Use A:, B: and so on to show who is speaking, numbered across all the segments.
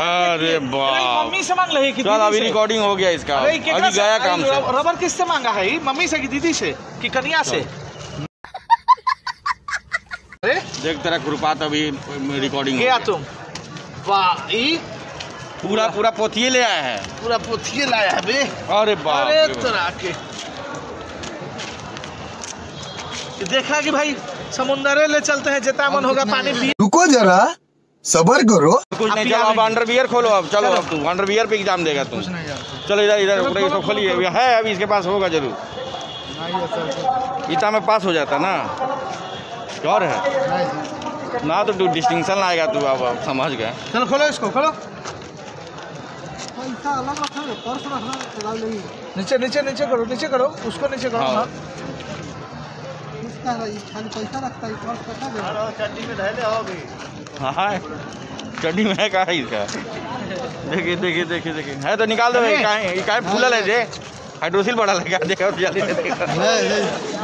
A: अरे
B: मम्मी से मांग रही
A: चल अभी रिकॉर्डिंग हो गया इसका। अभी गया काम से।
B: रबर किससे मांगा है? मम्मी से की दीदी से? कि कनिया से? अरे।
A: देख तेरा कृपा तो अभी रिकॉर्डिंग
B: गया तुम। वाह
A: पूरा पूरा पोथिए ले आया है।
B: पूरा पोथिए लाया है बे।
A: अरे बाप
B: अरे तोरा के देखा कि भाई समुंदरे ले चलते हैं जितना मन होगा पानी पी
C: रुको जरा सबर करो।
A: कुछ नहीं
B: ही
A: चलो अब
B: आवेंगे।
A: अंडरवियर खोलो अब चलो। अब तू अंडरवियर पे एग्ज़ाम देगा तू। चलो इधर इधर
B: चलो,
A: पूरा ये सब खोलिए।
B: खोलो,
A: है अभी इसके पास होगा ज़रूर। इतना में पास हो जाता ना। और है? ना तो तू डिस्टिंक्शन लाएगा तू अब अब समझ गए।
B: चलो खोलो इसको खोलो। नीचे नीचे नीचे करो नीचे करो उसको नीचे करो।
A: हाँ।
B: हाँ
A: हाँ चड्डी में है का है इसका देखिए देखिए देखिए देखिए। है तो निकाल दो
B: है?
A: काहे काहे फूलल है जे। हाइड्रोसिल बड़ा लगा देखो जल्दी से देखो।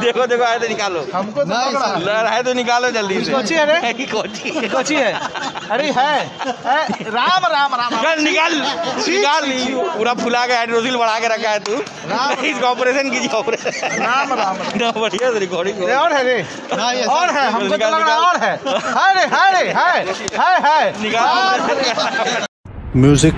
A: देखो देखो है तो निकालो।
B: हमको तो लग रहा है
A: तो निकालो जल्दी से।
B: कोची है रे?
A: की कोची।
B: कोची है? अरे है, है। राम राम राम।
A: चल निकाल निकाल। पूरा फुला के हाइड्रोसिल बढ़ा के रखा है तू। इसका ऑपरेशन कीजिए ऑपरेशन।
B: राम राम।
A: ना बढ़िया से रिकॉर्डिंग
B: और है रे? और है हमको तो
A: निकाल,
B: लग रहा और है। है रे है रे है। है है।
A: निकाल।
D: म्यूज़िक